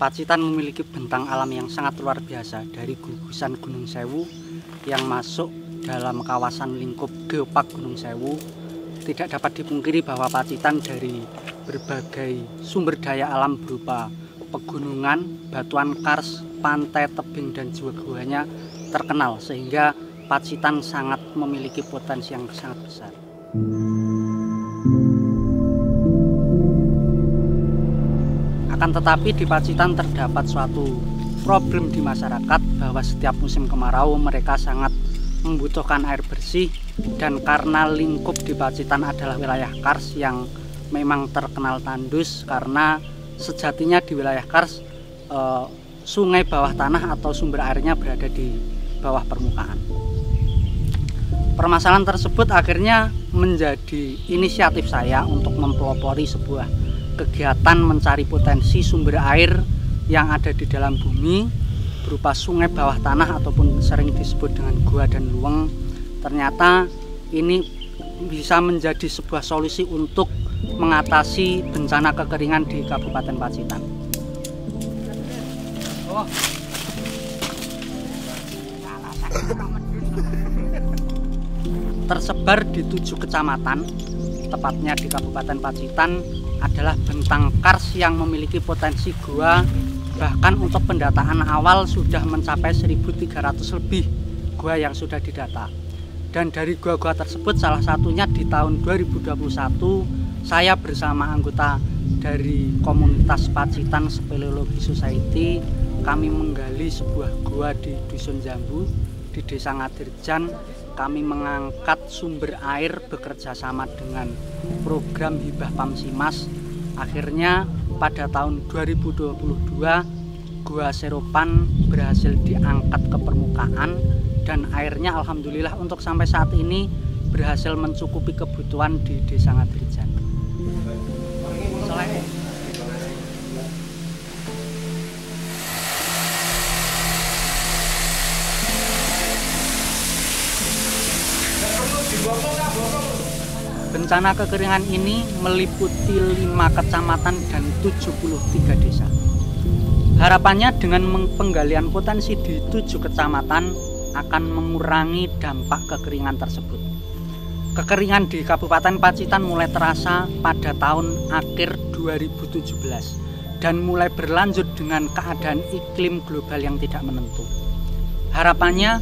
Pacitan memiliki bentang alam yang sangat luar biasa dari gugusan Gunung Sewu yang masuk dalam kawasan lingkup Geopark Gunung Sewu. Tidak dapat dipungkiri bahwa Pacitan dari berbagai sumber daya alam berupa pegunungan, batuan kars, pantai, tebing, dan juga guanya terkenal sehingga Pacitan sangat memiliki potensi yang sangat besar. Akan tetapi di Pacitan terdapat suatu problem di masyarakat bahwa setiap musim kemarau mereka sangat membutuhkan air bersih dan karena lingkup di Pacitan adalah wilayah kars yang memang terkenal tandus karena sejatinya di wilayah kars e, sungai bawah tanah atau sumber airnya berada di bawah permukaan. Permasalahan tersebut akhirnya menjadi inisiatif saya untuk mempelopori sebuah kegiatan mencari potensi sumber air yang ada di dalam bumi berupa sungai bawah tanah ataupun sering disebut dengan gua dan luweng. Ternyata ini bisa menjadi sebuah solusi untuk mengatasi bencana kekeringan di Kabupaten Pacitan. Tersebar di tujuh kecamatan, tepatnya di Kabupaten Pacitan, adalah bentang kars yang memiliki potensi gua. Bahkan untuk pendataan awal sudah mencapai 1300 lebih gua yang sudah didata. Dan dari gua-gua tersebut salah satunya di tahun 2021 saya bersama anggota dari komunitas Pacitan Speleologi Society kami menggali sebuah gua di Dusun Jambu di Desa Ngadirjan kami mengangkat sumber air bekerja sama dengan program Hibah Pamsimas. Akhirnya pada tahun 2022 Gua Seropan berhasil diangkat ke permukaan dan airnya alhamdulillah untuk sampai saat ini berhasil mencukupi kebutuhan di Desa Ngadirjan. Selain Bencana kekeringan ini meliputi 5 kecamatan dan 73 desa. Harapannya dengan penggalian potensi di 7 kecamatan akan mengurangi dampak kekeringan tersebut. Kekeringan di Kabupaten Pacitan mulai terasa pada tahun akhir 2017 dan mulai berlanjut dengan keadaan iklim global yang tidak menentu. Harapannya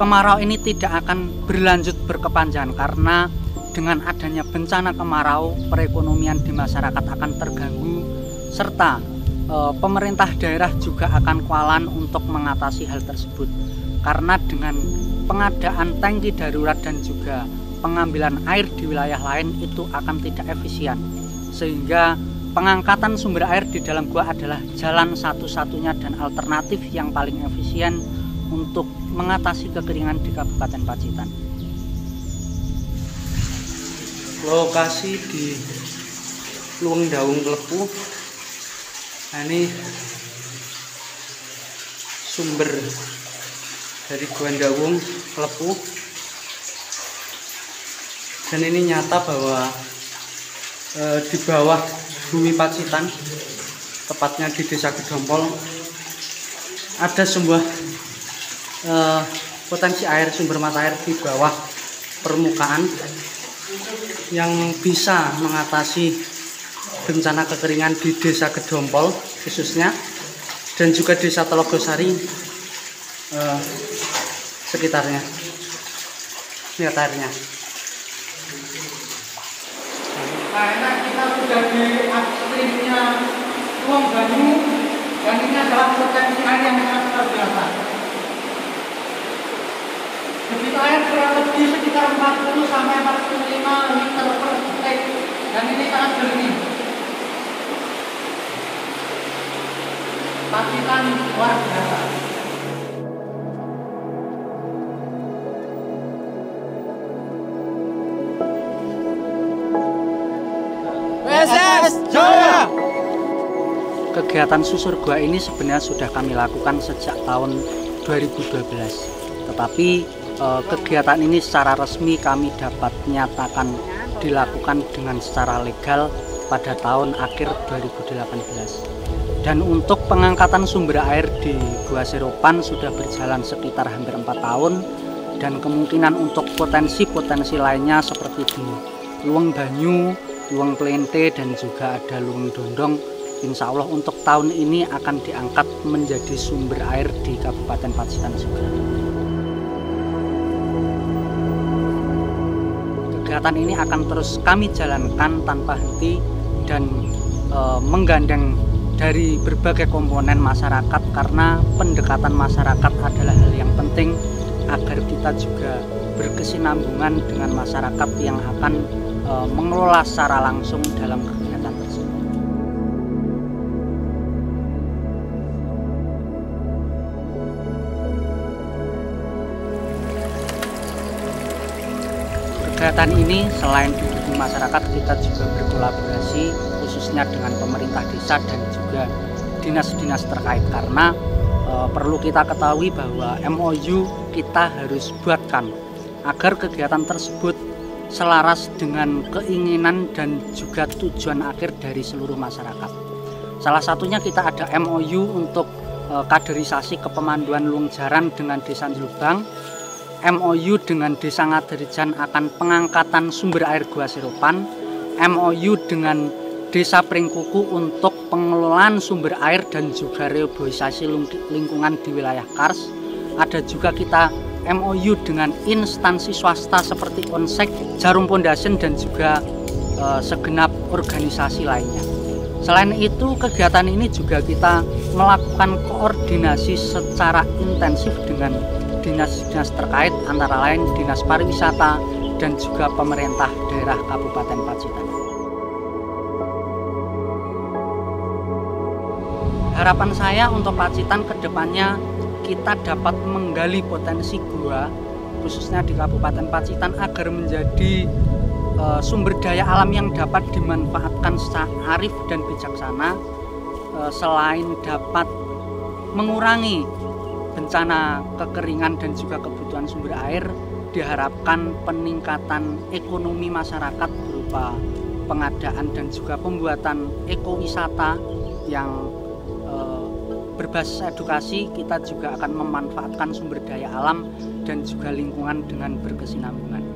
kemarau ini tidak akan berlanjut berkepanjangan karena dengan adanya bencana kemarau, perekonomian di masyarakat akan terganggu, serta e, pemerintah daerah juga akan kualan untuk mengatasi hal tersebut. Karena dengan pengadaan tangki darurat dan juga pengambilan air di wilayah lain itu akan tidak efisien, sehingga pengangkatan sumber air di dalam gua adalah jalan satu-satunya dan alternatif yang paling efisien untuk mengatasi kekeringan di Kabupaten Pacitan lokasi di Luweng Daung Klepu. Nah ini sumber dari Guan Daung Klepu. Dan ini nyata bahwa e, di bawah bumi Pacitan tepatnya di desa Gedompol ada sebuah e, potensi air sumber mata air di bawah permukaan yang bisa mengatasi bencana kekeringan di desa Gedompol khususnya dan juga desa Telogosari eh, sekitarnya lihat airnya karena kita sudah di upstreamnya Uang Banyu dan ini adalah potensi air yang sangat luar biasa. Debit air kurang lebih sekitar 40 sampai 45 liter per detik dan ini sangat jernih. Pacitan luar biasa. Jaya! Kegiatan susur gua ini sebenarnya sudah kami lakukan sejak tahun 2012. Tetapi Eh, kegiatan ini secara resmi kami dapat nyatakan dilakukan dengan secara legal pada tahun akhir 2018. Dan untuk pengangkatan sumber air di Gua Seropan sudah berjalan sekitar hampir empat tahun dan kemungkinan untuk potensi-potensi lainnya seperti di Luang Banyu, Luang Plente dan juga ada Luang Dondong Insya Allah untuk tahun ini akan diangkat menjadi sumber air di Kabupaten Pacitan juga. Kegiatan ini akan terus kami jalankan tanpa henti dan e, menggandeng dari berbagai komponen masyarakat karena pendekatan masyarakat adalah hal yang penting agar kita juga berkesinambungan dengan masyarakat yang akan e, mengelola secara langsung dalam kegiatan tersebut. Kegiatan ini selain di masyarakat kita juga berkolaborasi khususnya dengan pemerintah desa dan juga dinas-dinas terkait. Karena e, perlu kita ketahui bahwa MOU kita harus buatkan agar kegiatan tersebut selaras dengan keinginan dan juga tujuan akhir dari seluruh masyarakat. Salah satunya kita ada MOU untuk e, kaderisasi kepemanduan Luang Jaran dengan Desa Jelubang, MOU dengan Desa Ngaderijan akan pengangkatan sumber air Gua Seropan, MOU dengan Desa Pringkuku untuk pengelolaan sumber air dan juga reboisasi lingkungan di wilayah Kars. Ada juga kita MOU dengan instansi swasta seperti Onsek, Jarum Foundation dan juga e, segenap organisasi lainnya. Selain itu, kegiatan ini juga kita melakukan koordinasi secara intensif dengan dinas-dinas terkait antara lain Dinas Pariwisata dan juga pemerintah daerah Kabupaten Pacitan. Harapan saya untuk Pacitan ke depannya kita dapat menggali potensi gua khususnya di Kabupaten Pacitan agar menjadi uh, sumber daya alam yang dapat dimanfaatkan secara arif dan bijaksana uh, selain dapat mengurangi bencana kekeringan dan juga kebutuhan sumber air diharapkan peningkatan ekonomi masyarakat berupa pengadaan dan juga pembuatan ekowisata yang berbasis edukasi kita juga akan memanfaatkan sumber daya alam dan juga lingkungan dengan berkesinambungan.